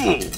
Oh!